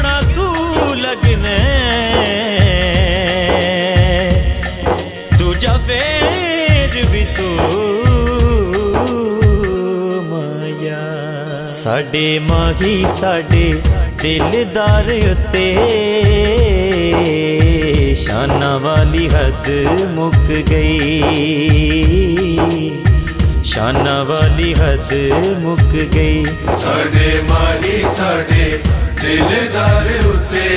ਸੋਹਣਾ ਤੂੰ ਲੱਗਨੇ ਦੂਜਾ ਫੇਰ ਵੀ ਤੂੰ ਮਾਇਆ। ਸਾਡੇ ਮਾਹੀ, ਸਾਡੇ ਦਿਲਦਾਰ ਉਤੇ ਸ਼ਾਨਾ ਵਾਲੀ ਹੱਦ ਮੁੱਕ ਗਈ। ਸ਼ਾਨਾ ਵਾਲੀ ਹੱਦ ਮੁੱਕ ਗਈ। ਸਾਡੇ ਮਾਹੀ, ਸਾਡੇ दिलदार उते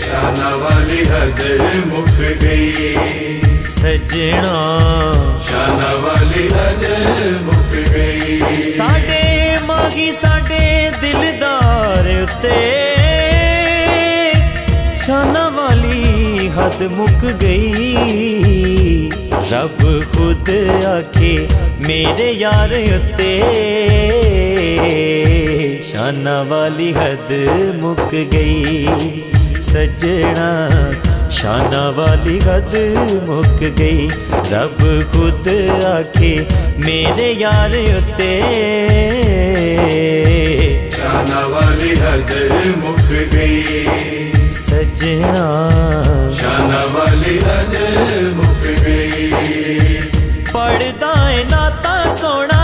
शाना वाली हद मुक गई। सजना। शाना वाली हद मुक गई। साडे माही साडे दिलदार उते शाना वाली हद मुक गई। रब खुद आखे मेरे यार उते। शाना वाली हद मुक गई। सजना शाना वाली हद मुक गई। रब खुद आखे मेरे यार उते। शाना वाली हद मुक गई। सजना शाना वाली हद मुक गई। पढ़दा है नाता सोना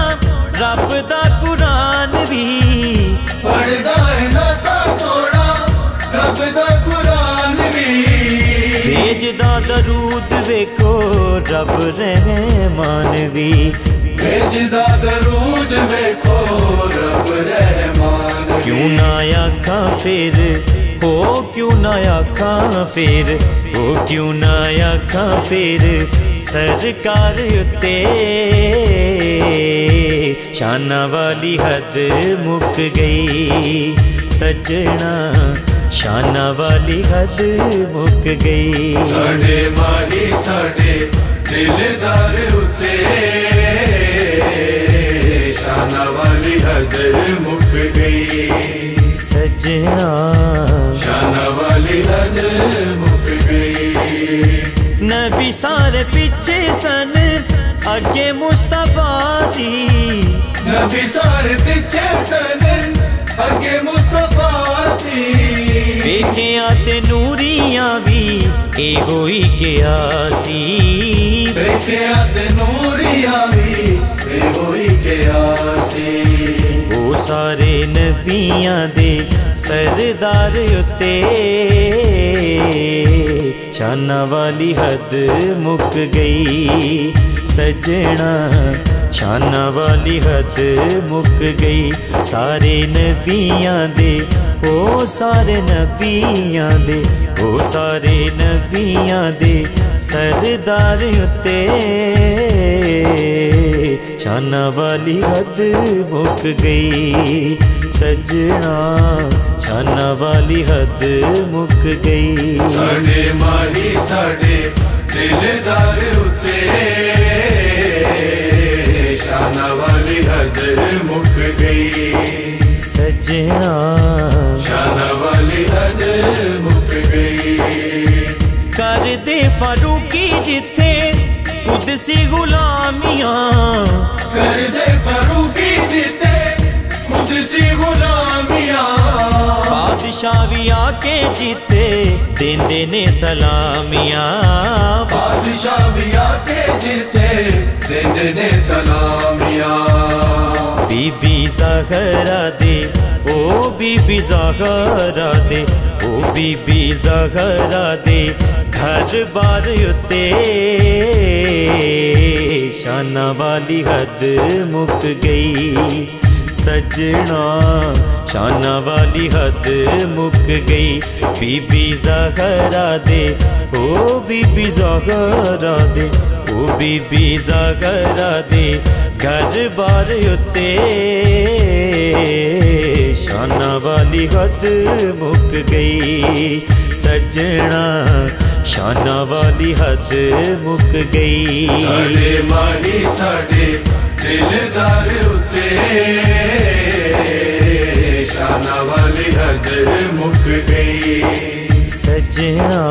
रब रब रहमानवी भेजदा दरूद वेखो रब रहमान क्यों ना आखा फिर? हो क्यों ना आखा फिर? हो क्यों ना आखा फिर? सरकार उते शाना वाली हद मुक गई। सजना शाना वाली हद मुक गई। साडे माही साडे दिलदार उते। शाना वाली हद मुक गई। सजना। शाना वाली हद मुक गई। नबी सारे पीछे सन आगे मुस्तफ़ा सी। नबी सारे पीछे सन आगे मुस्तफ़ा सी। ਵੇਖਿਆ ਤੇ ਨੂਰੀਆਂ ਵੀ ਇਹੋ ਹੀ ਗਿਆ ਸੀ। ਵੇਖਿਆ ਤੇ ਨੂਰੀਆਂ ਵੀ ਇਹੋ ਹੀ ਕਿਹਾ ਸੀ। ਉਹ ਸਾਰੇ ਨਬੀਆਂ ਦੇ ਸਰਦਾਰ ਉਤੇ ਸ਼ਾਨਾ ਵਾਲੀ ਹੱਦ ਮੁੱਕ ਗਈ। ਸਜਣਾ शाना वाली हद मुक गई। सारे नबियाँ दे, ओ सारे नबियाँ दे, ओ सारे नबियाँ दे सरदार उते शाना वाली हद मुक गई। सजना शाना वाली हद मुक गई। साडे माही साडे दिलदार उते जाना वाली हद मुक गई। सजना। जाना वाली हद मुक गई। कर दे फरूकी जिथे कुदसी गुलामिया। कर दे फरूकी जिथे कुदसी गुलामिया। बादशाह भी आके जीते। दिन ने सलामिया। बादशाह भी आते जिथे दिन ने सलामिया। बीबी जहरा दे ओ बीबी जहरा दे ओ बीबी जहरा दे घर बार उते शाना वाली हद मुक गई। ਸਜਣਾ। ਸ਼ਾਨਾ ਵਾਲੀ ਹੱਦ ਮੁੱਕ ਗਈ। ਬੀਬੀ ਜ਼ਹਰਾ ਦੇ, ਓ ਬੀਬੀ ਜ਼ਹਰਾ ਦੇ, ਓ ਬੀਬੀ ਜ਼ਹਰਾ ਦੇ ਘਰ ਬਾਰ ਉੱਤੇ। ਸ਼ਾਨਾ ਵਾਲੀ ਹੱਦ ਮੁੱਕ ਗਈ। ਸਜਣਾ ਸ਼ਾਨਾ ਵਾਲੀ ਹੱਦ ਮੁੱਕ ਗਈ। ਸਾਡੇ ਮਾਹੀ, ਸਾਡੇ ਦਿਲਦਾਰ मुख दे सजना।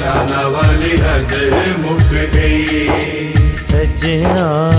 जाना वाली सजना।